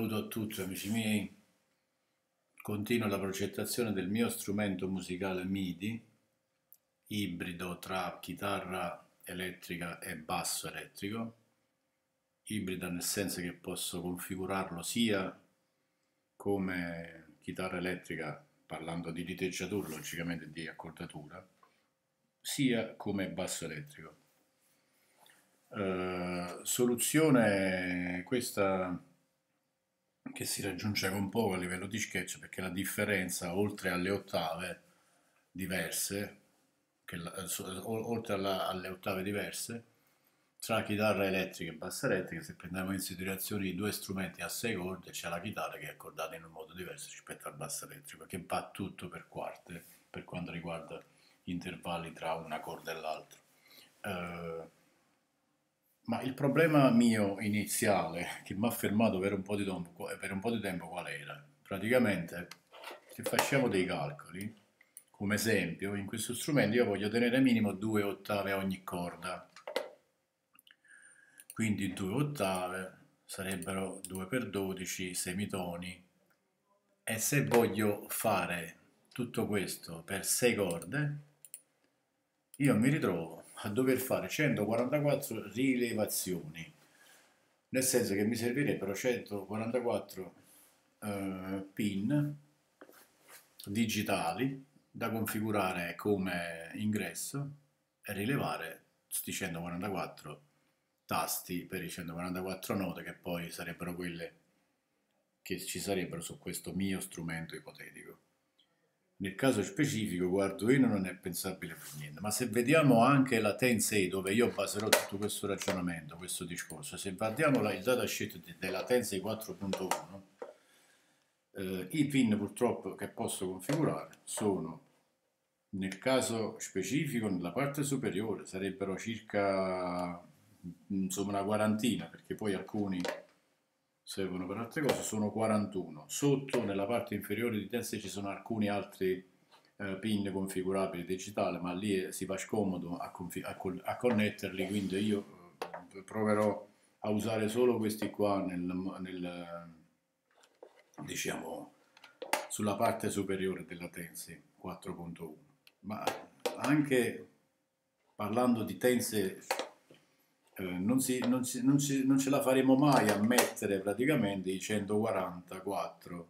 Saluto a tutti amici miei, continuo la progettazione del mio strumento musicale MIDI, ibrido tra chitarra elettrica e basso elettrico, ibrida nel senso che posso configurarlo sia come chitarra elettrica, parlando di liteggiatura, logicamente di accordatura, sia come basso elettrico. Uh, soluzione questa che si raggiunge con poco a livello di sketch perché la differenza oltre alle ottave diverse che, oltre alla, alle ottave diverse tra chitarra elettrica e bassa elettrica se prendiamo in considerazione i due strumenti a sei corde c'è la chitarra che è accordata in un modo diverso rispetto al basso elettrico che va tutto per quarte per quanto riguarda intervalli tra una corda e l'altra. Uh, ma il problema mio iniziale, che mi ha fermato per un, po di tempo, per un po' di tempo qual era? Praticamente, se facciamo dei calcoli, come esempio, in questo strumento io voglio tenere minimo due ottave a ogni corda. Quindi due ottave sarebbero 2 per 12 semitoni. E se voglio fare tutto questo per 6 corde, io mi ritrovo a dover fare 144 rilevazioni, nel senso che mi servirebbero 144 eh, pin digitali da configurare come ingresso e rilevare questi 144 tasti per i 144 note che poi sarebbero quelle che ci sarebbero su questo mio strumento ipotetico. Nel caso specifico, Arduino non è pensabile per niente, ma se vediamo anche la Tensei, dove io baserò tutto questo ragionamento, questo discorso, se guardiamo la, il datasheet della Tensei 4.1, eh, i pin purtroppo che posso configurare sono, nel caso specifico, nella parte superiore, sarebbero circa insomma, una quarantina, perché poi alcuni servono per altre cose, sono 41. Sotto, nella parte inferiore di testa, ci sono alcuni altri eh, pin configurabili digitali, ma lì si fa scomodo a, a, a connetterli, quindi io eh, proverò a usare solo questi qua nel, nel, diciamo, sulla parte superiore della Tense 4.1. Ma anche parlando di Tense eh, non, si, non, si, non, si, non, ce la faremo mai a mettere praticamente i 144,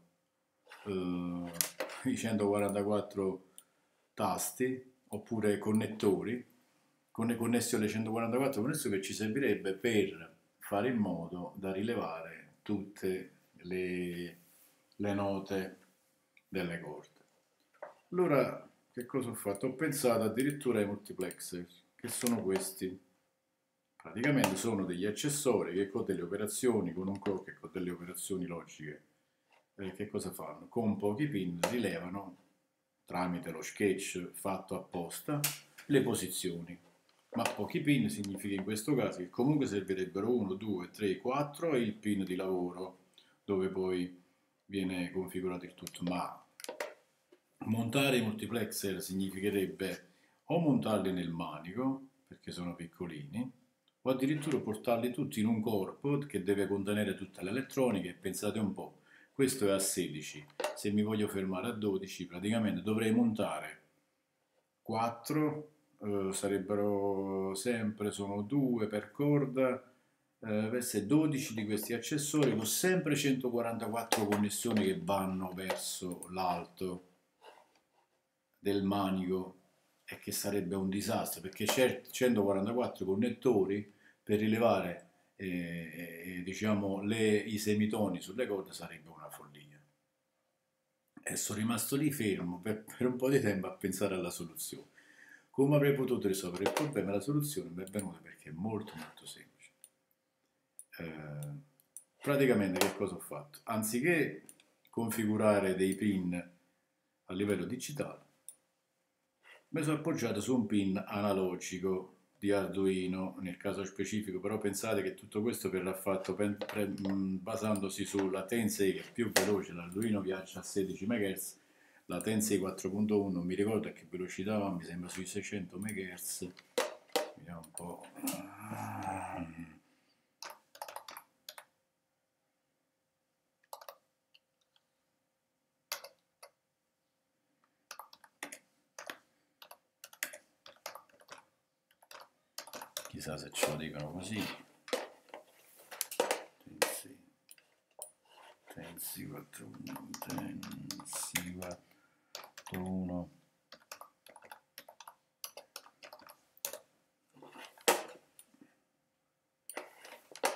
eh, i 144 tasti oppure connettori con connessi alle 144 connessioni che ci servirebbe per fare in modo da rilevare tutte le, le note delle corde. Allora, che cosa ho fatto? Ho pensato addirittura ai multiplexer, che sono questi praticamente sono degli accessori che con delle operazioni, con un clock e con delle operazioni logiche, eh, che cosa fanno? Con pochi pin rilevano tramite lo sketch fatto apposta le posizioni. Ma pochi pin significa in questo caso che comunque servirebbero 1, 2, 3, 4 e il pin di lavoro dove poi viene configurato il tutto. Ma montare i multiplexer significherebbe o montarli nel manico perché sono piccolini o addirittura portarli tutti in un corpo che deve contenere tutte le elettroniche. Pensate un po', questo è a 16, se mi voglio fermare a 12 praticamente dovrei montare 4, eh, sarebbero sempre, sono 2 per corda, eh, avesse 12 di questi accessori con sempre 144 connessioni che vanno verso l'alto del manico e che sarebbe un disastro perché 144 connettori per rilevare eh, eh, diciamo, le, i semitoni sulle corde sarebbe una follia. E sono rimasto lì fermo per, per un po' di tempo a pensare alla soluzione. Come avrei potuto risolvere il problema? La soluzione mi è venuta perché è molto molto semplice. Eh, praticamente che cosa ho fatto? Anziché configurare dei pin a livello digitale, mi sono appoggiato su un pin analogico di Arduino nel caso specifico, però pensate che tutto questo verrà fatto basandosi sulla Tensei che è più veloce, l'Arduino viaggia a 16 MHz, la Tensei 4.1 non mi ricordo a che velocità va, mi sembra sui 600 MHz, vediamo un po'. Chissà se ce lo dicono così. Tensi. 4 tensi 4 1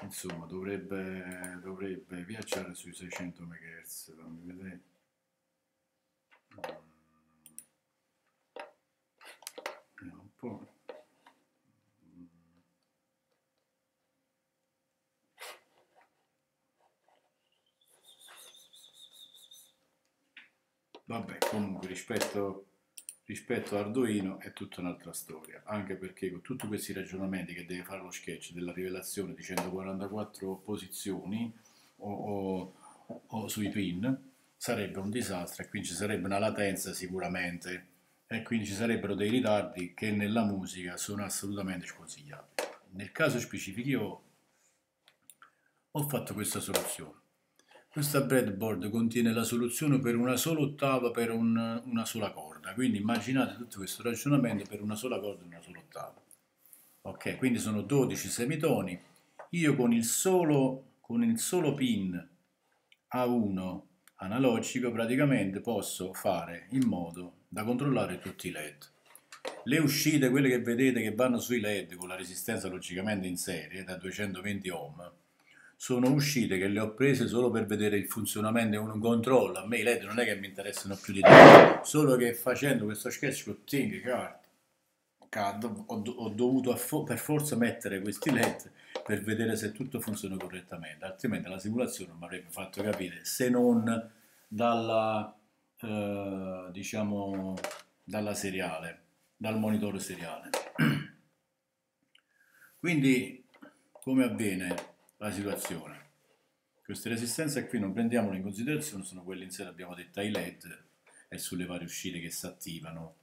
insomma dovrebbe, dovrebbe viaggiare sui 600 MHz fammi vedere. Mm. un po' vabbè comunque rispetto rispetto a Arduino è tutta un'altra storia, anche perché con tutti questi ragionamenti che deve fare lo sketch della rivelazione di 144 posizioni o, o, o sui pin, sarebbe un disastro e quindi ci sarebbe una latenza sicuramente e quindi ci sarebbero dei ritardi che nella musica sono assolutamente sconsigliabili. Nel caso specifico io ho fatto questa soluzione questa breadboard contiene la soluzione per una sola ottava per un, una sola corda, quindi immaginate tutto questo ragionamento per una sola corda e una sola ottava. Ok, quindi sono 12 semitoni. Io con il solo, con il solo pin A1 analogico praticamente posso fare in modo da controllare tutti i LED. Le uscite, quelle che vedete che vanno sui LED con la resistenza logicamente in serie da 220 ohm, sono uscite che le ho prese solo per vedere il funzionamento e un controllo. A me i LED non è che mi interessano più di tanto, solo che facendo questo sketch con Think Card ho, ho dovuto per forza mettere questi LED per vedere se tutto funziona correttamente, altrimenti la simulazione non mi avrebbe fatto capire se non dalla, eh, diciamo, dalla seriale, dal monitor seriale. Quindi, come avviene? La situazione. Queste resistenze qui non prendiamole in considerazione, sono quelle in sé, abbiamo detto, ai LED e sulle varie uscite che si attivano,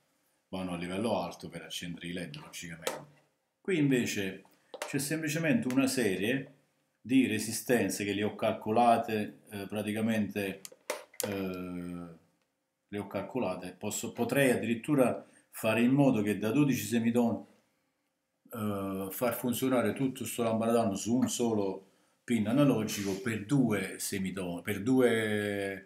vanno a livello alto per accendere i LED logicamente. Qui invece c'è semplicemente una serie di resistenze che le ho calcolate eh, praticamente eh, le ho calcolate Posso, potrei addirittura fare in modo che da 12 semitoni eh, far funzionare tutto questo lampadano su un solo pin analogico per due semitoni, per due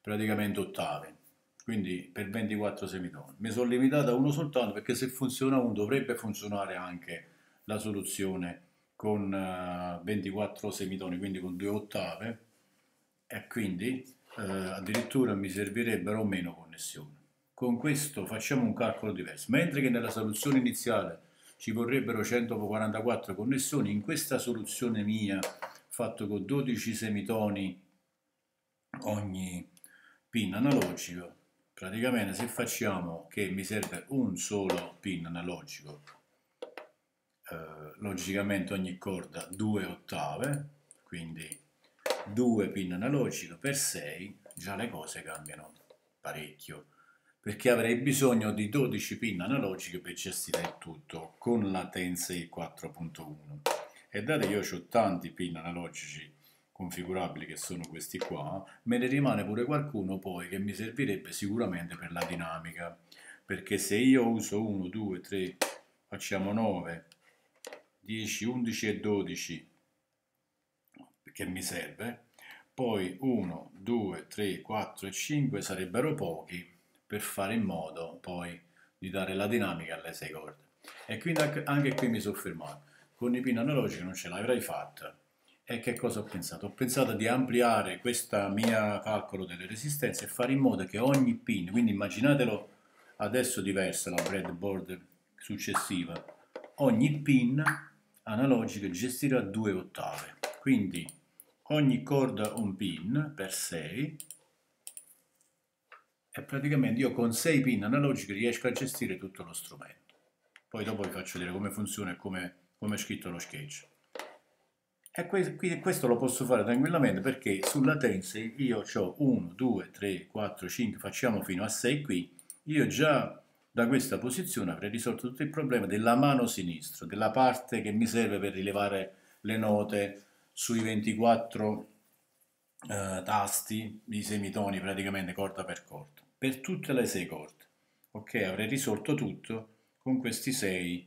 praticamente ottave, quindi per 24 semitoni. Mi sono limitato a uno soltanto perché se funziona uno dovrebbe funzionare anche la soluzione con uh, eh, 24 semitoni, quindi con due ottave e quindi uh, addirittura mi servirebbero meno connessioni. Con questo facciamo un calcolo diverso, mentre che nella soluzione iniziale ci vorrebbero 144 connessioni, in questa soluzione mia fatto con 12 semitoni ogni pin analogico, praticamente se facciamo che mi serve un solo pin analogico, eh, logicamente ogni corda 2 ottave, quindi 2 pin analogico per 6, già le cose cambiano parecchio perché avrei bisogno di 12 pin analogiche per gestire il tutto con la Tensei 4.1 e dato che io ho tanti pin analogici configurabili che sono questi qua, me ne rimane pure qualcuno poi che mi servirebbe sicuramente per la dinamica perché se io uso 1, 2, 3, facciamo 9, 10, 11 e 12 che mi serve, poi 1, 2, 3, 4 e 5 sarebbero pochi per fare in modo poi di dare la dinamica alle sei corde. E quindi anche qui mi sono fermato. Con i pin analogici non ce l'avrei fatta. E che cosa ho pensato? Ho pensato di ampliare questo mio calcolo delle resistenze e fare in modo che ogni pin, quindi immaginatelo adesso diversa la breadboard successiva, ogni pin analogico gestirà due ottave. Quindi ogni corda un pin per 6 e praticamente io con 6 pin analogiche riesco a gestire tutto lo strumento. Poi dopo vi faccio vedere come funziona e come, come è scritto lo sketch. E questo lo posso fare tranquillamente perché sulla Tensei io ho 1, 2, 3, 4, 5, facciamo fino a 6 qui, io già da questa posizione avrei risolto tutto il problema della mano sinistra, della parte che mi serve per rilevare le note sui 24 eh, tasti, i semitoni praticamente corda per corda per tutte le sei corde. Ok, avrei risolto tutto con questi sei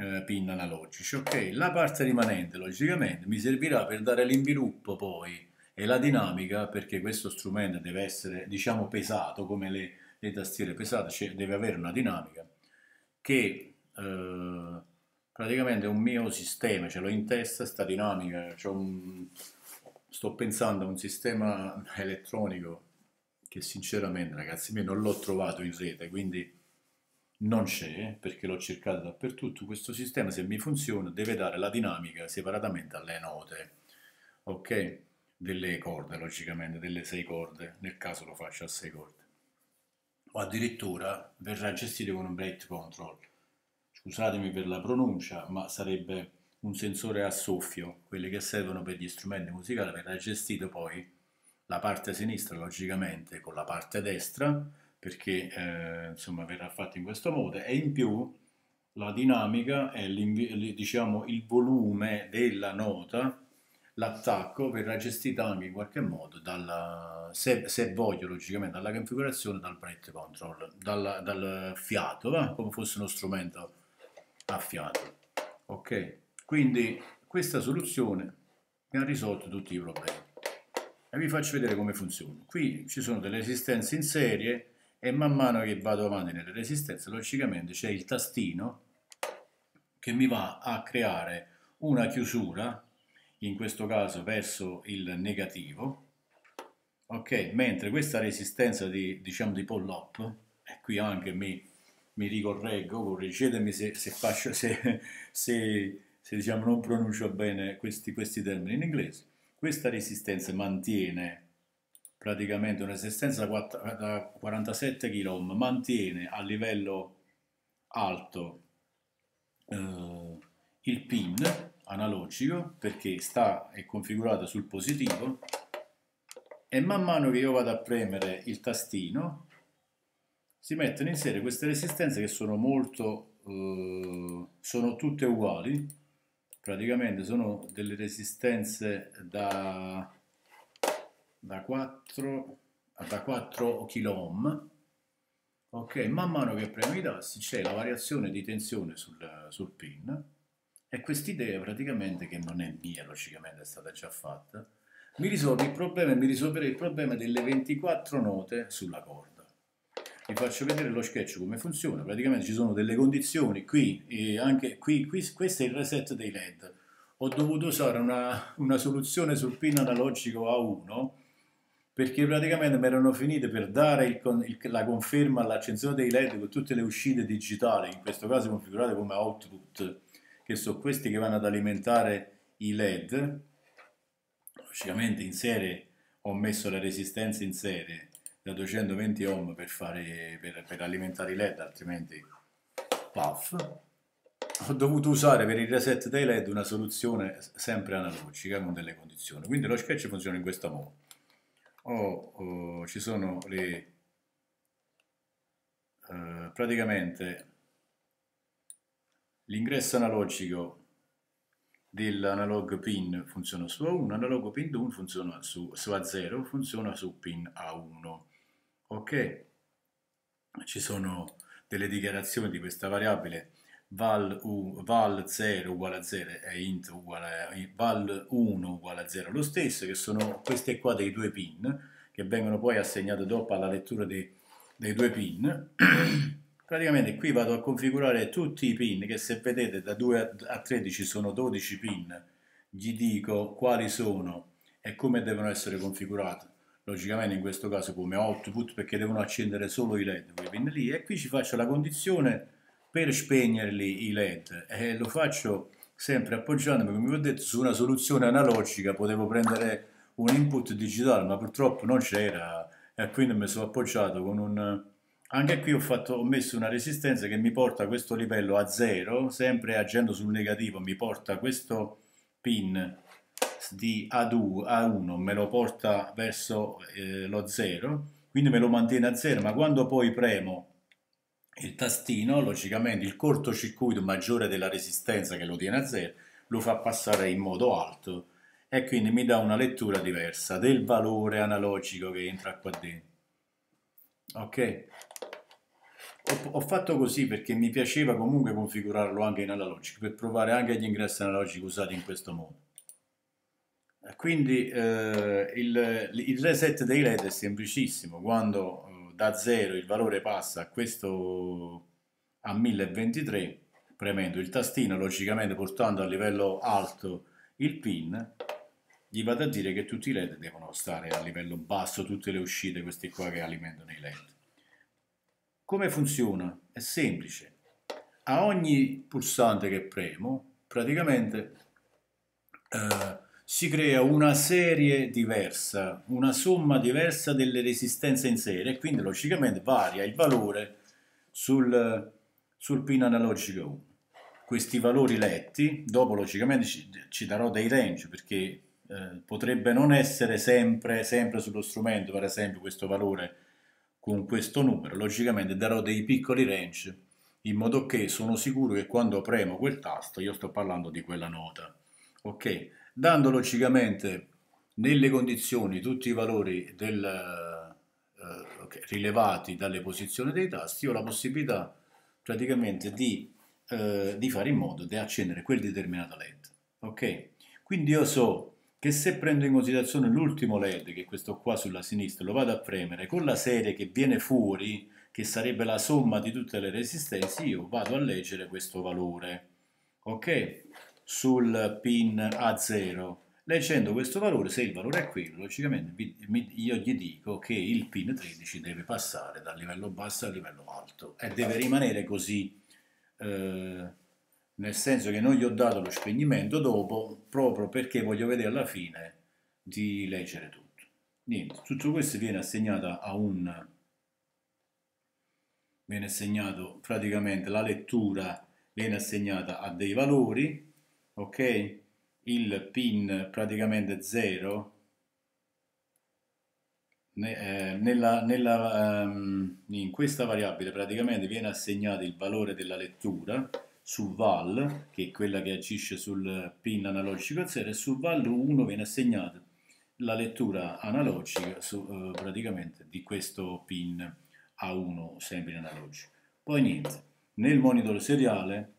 eh, pin analogici. Ok, la parte rimanente logicamente mi servirà per dare l'inviluppo poi e la dinamica perché questo strumento deve essere diciamo pesato come le, le tastiere pesate, cioè deve avere una dinamica che eh, praticamente è un mio sistema, ce l'ho in testa sta dinamica, un, sto pensando a un sistema elettronico che sinceramente ragazzi miei non l'ho trovato in rete, quindi non c'è perché l'ho cercato dappertutto. Questo sistema se mi funziona deve dare la dinamica separatamente alle note, ok? Delle corde logicamente, delle sei corde, nel caso lo faccio a sei corde. O addirittura verrà gestito con un break control. Scusatemi per la pronuncia, ma sarebbe un sensore a soffio, quelli che servono per gli strumenti musicali, verrà gestito poi la parte sinistra logicamente con la parte destra perché eh, insomma verrà fatto in questo modo. E in più la dinamica è diciamo, il volume della nota l'attacco verrà gestito anche in qualche modo dalla, se, se, voglio logicamente dalla configurazione dal breath control dal, dal fiato va? come fosse uno strumento a fiato. Ok? Quindi questa soluzione mi ha risolto tutti i problemi. E vi faccio vedere come funziona. Qui ci sono delle resistenze in serie e man mano che vado avanti nelle resistenze logicamente c'è il tastino che mi va a creare una chiusura in questo caso verso il negativo ok? Mentre questa resistenza di diciamo di pull up e qui anche mi, mi ricorreggo correggetemi se, se, faccio, se, se, se diciamo non pronuncio bene questi, questi termini in inglese. Questa resistenza mantiene praticamente una resistenza da 47 kΩ, mantiene a livello alto eh, il pin analogico perché sta è configurato sul positivo e man mano che io vado a premere il tastino si mettono in serie queste resistenze che sono molto eh, sono tutte uguali praticamente sono delle resistenze da da 4, da 4 kΩ. Ok, man mano che premo i tasti c'è la variazione di tensione sul, sul pin e quest'idea praticamente che non è mia, logicamente è stata già fatta, mi risolve il problema e mi risolverà il problema delle 24 note sulla corda. Vi faccio vedere lo sketch come funziona, praticamente ci sono delle condizioni, qui, e anche qui, qui questo è il reset dei LED, ho dovuto usare una, una soluzione sul pin analogico A1 perché praticamente mi erano finite per dare il, il, la conferma all'accensione dei LED con tutte le uscite digitali, in questo caso configurate come output, che sono questi che vanno ad alimentare i LED. Logicamente in serie ho messo le resistenze in serie da 220 ohm per, fare, per, per alimentare i LED, altrimenti puff. Ho dovuto usare per il reset dei LED una soluzione sempre analogica con delle condizioni. Quindi lo sketch funziona in questo modo o, o ci sono le eh, praticamente l'ingresso analogico dell'analog pin funziona su A1, analogo pin 2 funziona su, su A0, funziona su pin A1. Ok? Ci sono delle dichiarazioni di questa variabile val, u, val 0 uguale a 0 e int uguale a, val 1 uguale a 0 lo stesso, che sono queste qua dei due pin, che vengono poi assegnate dopo alla lettura dei, dei due pin. Praticamente qui vado a configurare tutti i pin, che se vedete da 2 a 13 sono 12 pin, gli dico quali sono e come devono essere configurati. Logicamente in questo caso come output perché devono accendere solo i LED, quei pin lì, e qui ci faccio la condizione per spegnerli i LED. E lo faccio sempre appoggiandomi, come vi ho detto, su una soluzione analogica, potevo prendere un input digitale, ma purtroppo non c'era e quindi mi sono appoggiato con un... Anche qui ho, fatto, ho messo una resistenza che mi porta questo livello a zero, sempre agendo sul negativo, mi porta questo pin di A2, A1, me lo porta verso eh, lo zero, quindi me lo mantiene a zero, ma quando poi premo il tastino, logicamente il cortocircuito maggiore della resistenza che lo tiene a zero, lo fa passare in modo alto e quindi mi dà una lettura diversa del valore analogico che entra qua dentro. Ok? ho, ho, fatto così perché mi piaceva comunque configurarlo anche in analogico, per provare anche gli ingressi analogici usati in questo modo. Quindi eh, il, il, reset dei LED è semplicissimo, quando eh, da 0 il valore passa a questo a 1023, premendo il tastino, logicamente portando a livello alto il pin, gli vado a dire che tutti i LED devono stare a livello basso, tutte le uscite, questi qua che alimentano i LED. Come funziona? È semplice. A ogni pulsante che premo, praticamente eh, si crea una serie diversa, una somma diversa delle resistenze in serie e quindi logicamente varia il valore sul, sul pin analogico 1. Questi valori letti, dopo logicamente ci, ci darò dei range perché eh, potrebbe non essere sempre, sempre sullo strumento, per esempio questo valore con questo numero, logicamente darò dei piccoli range in modo che sono sicuro che quando premo quel tasto io sto parlando di quella nota. Ok? Dando logicamente nelle condizioni tutti i valori del, eh, okay, rilevati dalle posizioni dei tasti, ho la possibilità praticamente di, eh, di fare in modo di accendere quel determinato LED. Ok? Quindi io so che se prendo in considerazione l'ultimo LED, che è questo qua sulla sinistra, lo vado a premere, con la serie che viene fuori, che sarebbe la somma di tutte le resistenze, io vado a leggere questo valore, ok? Sul pin A0. Leggendo questo valore, se il valore è quello, logicamente io gli dico che il pin 13 deve passare dal livello basso al livello alto e deve rimanere così eh, nel senso che non gli ho dato lo spegnimento dopo proprio perché voglio vedere alla fine di leggere tutto. Niente, tutto questo viene assegnato a un viene assegnato praticamente la lettura viene assegnata a dei valori, ok? Il pin praticamente 0 eh, nella, nella, um, in questa variabile praticamente viene assegnato il valore della lettura su val, che è quella che agisce sul pin analogico 0, e su val 1 viene assegnata la lettura analogica su, uh, praticamente di questo pin A1 sempre in analogico. Poi niente, nel monitor seriale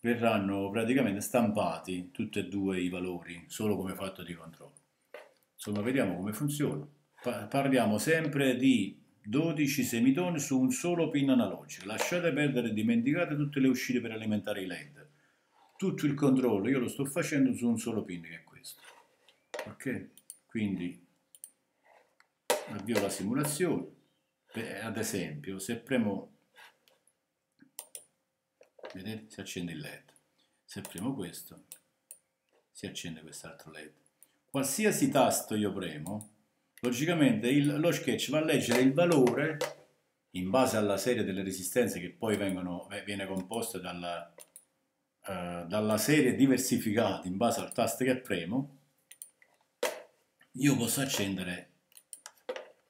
verranno praticamente stampati tutti e due i valori, solo come fatto di controllo. Insomma, vediamo come funziona. Pa parliamo sempre di 12 semitoni su un solo pin analogico. Lasciate perdere e dimenticate tutte le uscite per alimentare i LED. Tutto il controllo io lo sto facendo su un solo pin che è questo. Ok? Quindi avvio la simulazione. Beh, ad esempio, se premo vedete si accende il LED. Se premo questo si accende quest'altro LED. Qualsiasi tasto io premo logicamente il, lo sketch va a leggere il valore in base alla serie delle resistenze che poi vengono, viene composta dalla, uh, dalla serie diversificata in base al tasto che premo, io posso accendere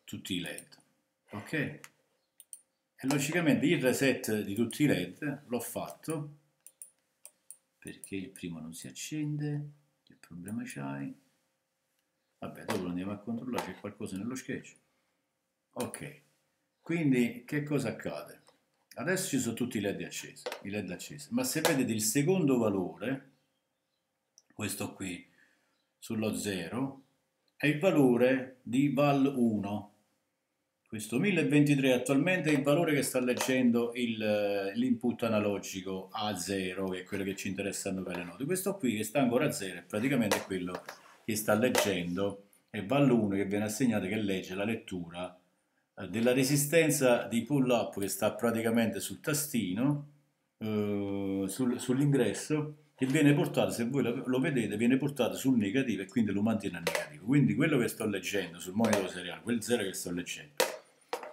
tutti i LED. Ok? E logicamente il reset di tutti i LED l'ho fatto perché il primo non si accende, che problema c'hai? Vabbè, dopo lo andiamo a controllare, c'è qualcosa nello sketch. Ok, quindi che cosa accade? Adesso ci sono tutti i LED accesi, i LED accesi, ma se vedete il secondo valore, questo qui, sullo 0, è il valore di val 1. Questo 1023 attualmente è il valore che sta leggendo l'input analogico A0, che è quello che ci interessano per le note. Questo qui che sta ancora a 0 è praticamente quello che sta leggendo e val 1 che viene assegnato che legge la lettura eh, della resistenza di pull up che sta praticamente sul tastino eh, sul, sull'ingresso che viene portato, se voi lo, lo, vedete, viene portato sul negativo e quindi lo mantiene a negativo. Quindi quello che sto leggendo sul monitor seriale, quel 0 che sto leggendo,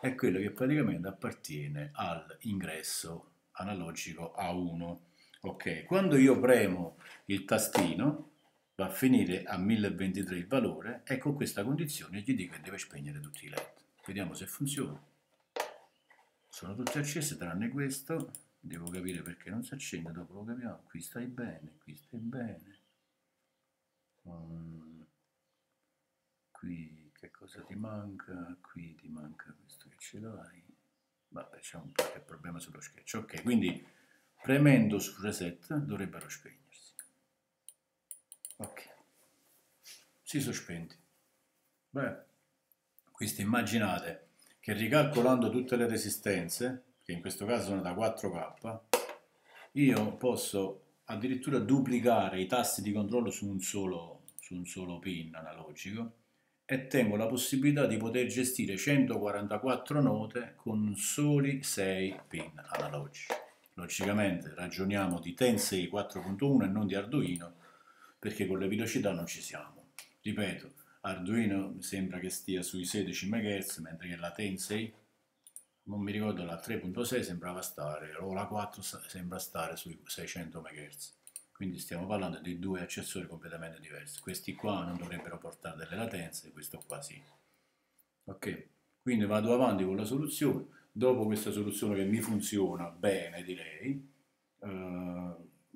è quello che praticamente appartiene all'ingresso analogico A1. Ok, quando io premo il tastino, va a finire a 1023 il valore e con questa condizione gli dico che deve spegnere tutti i led. Vediamo se funziona. Sono tutti accesi tranne questo, devo capire perché non si accende, dopo lo capiamo. Qui stai bene, qui stai bene. Um, qui cosa ti manca? Qui ti manca questo che ce l'hai. Vabbè, c'è un qualche problema sullo sketch. Ok, quindi premendo su reset dovrebbero spegnersi. Ok, si sono spenti. Beh, quindi immaginate che ricalcolando tutte le resistenze, che in questo caso sono da 4K, io posso addirittura duplicare i tasti di controllo su un solo, su un solo pin analogico e tengo la possibilità di poter gestire 144 note con soli 6 pin analogici. Logicamente ragioniamo di Tensei 4.1 e non di Arduino perché con le velocità non ci siamo. Ripeto, Arduino sembra che stia sui 16 MHz mentre che la Tensei, non mi ricordo la 3.6 sembrava stare, o la 4 sembra stare sui 600 MHz quindi stiamo parlando di due accessori completamente diversi. Questi qua non dovrebbero portare delle latenze questo qua sì. Ok quindi vado avanti con la soluzione. Dopo questa soluzione che mi funziona bene direi eh,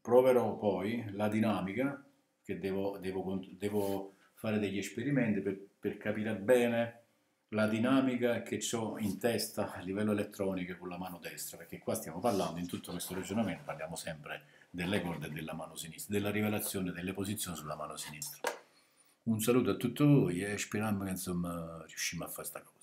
proverò poi la dinamica che devo, devo, devo fare degli esperimenti per, per capire bene la dinamica che ho in testa a livello elettronico con la mano destra, perché qua stiamo parlando, in tutto questo ragionamento parliamo sempre delle corde della mano sinistra, della rivelazione delle posizioni sulla mano sinistra. Un saluto a tutti voi e speriamo che insomma riusciamo a fare questa cosa.